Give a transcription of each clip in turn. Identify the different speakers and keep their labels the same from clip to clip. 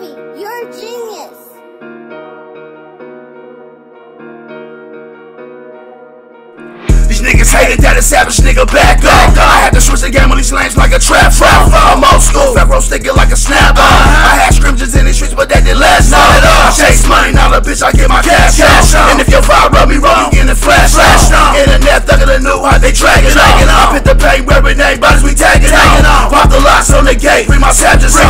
Speaker 1: Javi, you're a genius.
Speaker 2: These niggas hated that a savage nigga back up. I had to switch the game on these lanes like a trap phone. I'm old school, fat row sticking like a snap on. I had scrimmages in these streets, but that didn't last long. I chase money, not a bitch, I get my cash on. And if your vibe rub me wrong, you getting flash on. Internet thuggin' the new how they draggin' on. I put the paint wearing name, bodies we tagging on. Pop the locks on the gate, bring my savages on. Matrimony in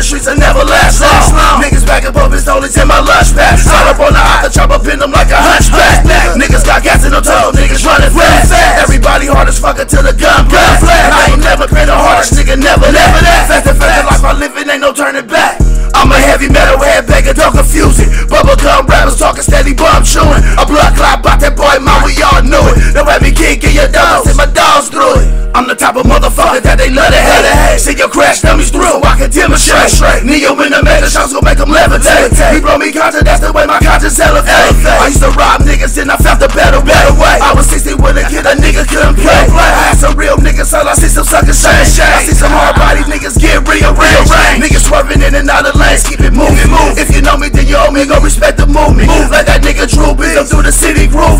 Speaker 2: the streets, I never last long. Niggas back up up his only in my lunch pack. Start up on the hot, the chopper, pin them like a hunchback. Niggas got gas in no toes, niggas running fast. Everybody hard as fuck until the gun blast. I ain't never been the hardest nigga, never never that. Fast and fast, like my living ain't no turning back. I'm a heavy metal head beggar, don't confuse it. Bubblegum rappers talking steady bum chewing. A blood clot type of motherfucker that they love to hate. See your crash dummies through, so I can demonstrate. Neo in the mega shots gon' make them levitate. We blow me content, that's the way my conscience elevate. I used to rob niggas, then I felt the better better way. I was 60 when a kid, a nigga couldn't play. I had some real niggas, all I see some suckers shame.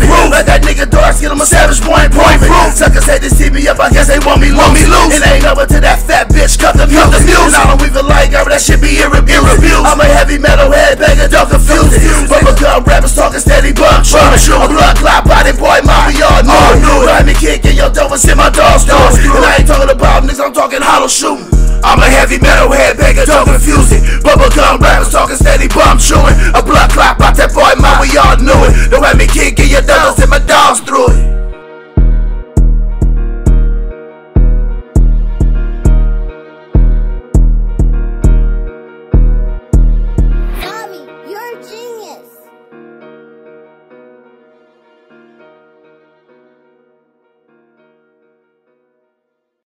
Speaker 2: Grooving. Like that nigga Dark, get him a savage point, point. Suckers hate to see me up, I guess they want me want me loose. It ain't over to that fat bitch, cut the music. And I don't even like her, that shit be irrefused. I'm a heavy metal head beggar, don't confuse it. Bubblegum rappers talking steady bump. A blood clot body boy, mom, we all knew it. Ride me kicking your dovers in my dog's doors. And I ain't talking about niggas, I'm talking hollow shooting. I'm a heavy metal head beggar, don't confuse it. Bubblegum rappers talking steady bump chewing. A blood clot Kick in your dovers and my it.